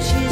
she's